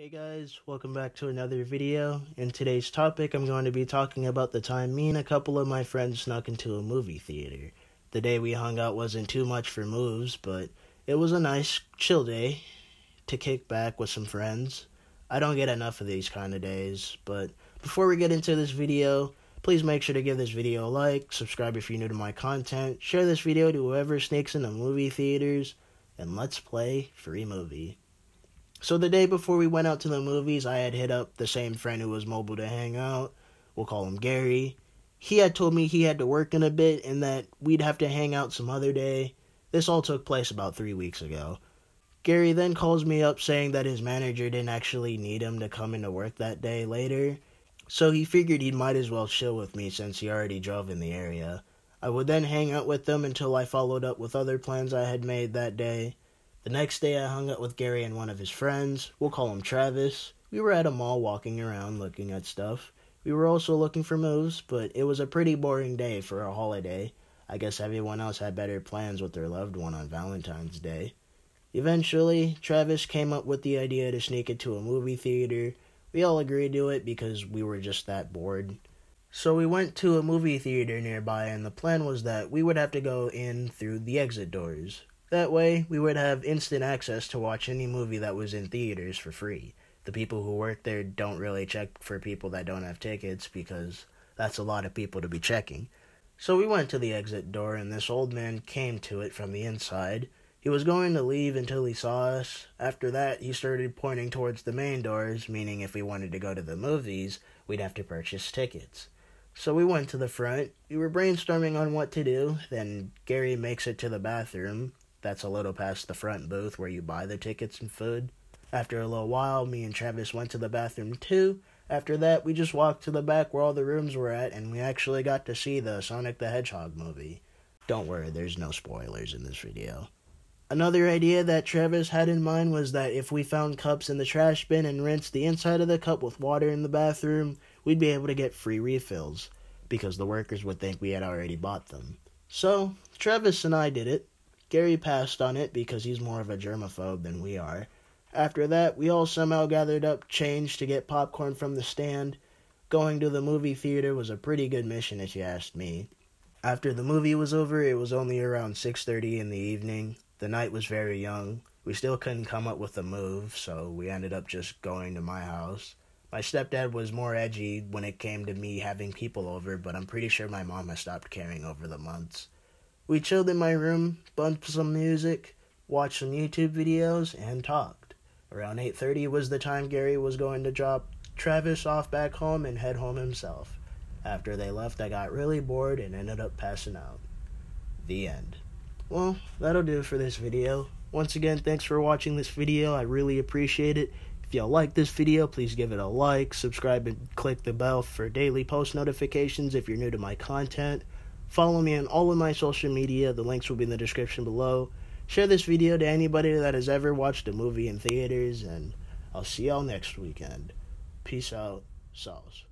Hey guys, welcome back to another video. In today's topic, I'm going to be talking about the time me and a couple of my friends snuck into a movie theater. The day we hung out wasn't too much for moves, but it was a nice, chill day to kick back with some friends. I don't get enough of these kind of days, but before we get into this video, please make sure to give this video a like, subscribe if you're new to my content, share this video to whoever sneaks into movie theaters, and let's play Free Movie. So the day before we went out to the movies, I had hit up the same friend who was mobile to hang out. We'll call him Gary. He had told me he had to work in a bit and that we'd have to hang out some other day. This all took place about three weeks ago. Gary then calls me up saying that his manager didn't actually need him to come into work that day later, so he figured he might as well chill with me since he already drove in the area. I would then hang out with them until I followed up with other plans I had made that day. The next day, I hung out with Gary and one of his friends. We'll call him Travis. We were at a mall walking around looking at stuff. We were also looking for moves, but it was a pretty boring day for a holiday. I guess everyone else had better plans with their loved one on Valentine's Day. Eventually, Travis came up with the idea to sneak into a movie theater. We all agreed to it because we were just that bored. So we went to a movie theater nearby, and the plan was that we would have to go in through the exit doors. That way, we would have instant access to watch any movie that was in theaters for free. The people who work there don't really check for people that don't have tickets because that's a lot of people to be checking. So we went to the exit door, and this old man came to it from the inside. He was going to leave until he saw us. After that, he started pointing towards the main doors, meaning if we wanted to go to the movies, we'd have to purchase tickets. So we went to the front. We were brainstorming on what to do. Then Gary makes it to the bathroom that's a little past the front booth where you buy the tickets and food. After a little while, me and Travis went to the bathroom too. After that, we just walked to the back where all the rooms were at, and we actually got to see the Sonic the Hedgehog movie. Don't worry, there's no spoilers in this video. Another idea that Travis had in mind was that if we found cups in the trash bin and rinsed the inside of the cup with water in the bathroom, we'd be able to get free refills, because the workers would think we had already bought them. So, Travis and I did it. Gary passed on it because he's more of a germaphobe than we are. After that, we all somehow gathered up change to get popcorn from the stand. Going to the movie theater was a pretty good mission if you asked me. After the movie was over, it was only around 6:30 in the evening. The night was very young. We still couldn't come up with a move, so we ended up just going to my house. My stepdad was more edgy when it came to me having people over, but I'm pretty sure my mom has stopped caring over the months. We chilled in my room, bumped some music, watched some YouTube videos, and talked. Around 8:30 was the time Gary was going to drop Travis off back home and head home himself. After they left, I got really bored and ended up passing out. The end. Well, that'll do it for this video. Once again, thanks for watching this video. I really appreciate it. If y'all like this video, please give it a like, subscribe, and click the bell for daily post notifications if you're new to my content. Follow me on all of my social media. The links will be in the description below. Share this video to anybody that has ever watched a movie in theaters, and I'll see y'all next weekend. Peace out. Sauce.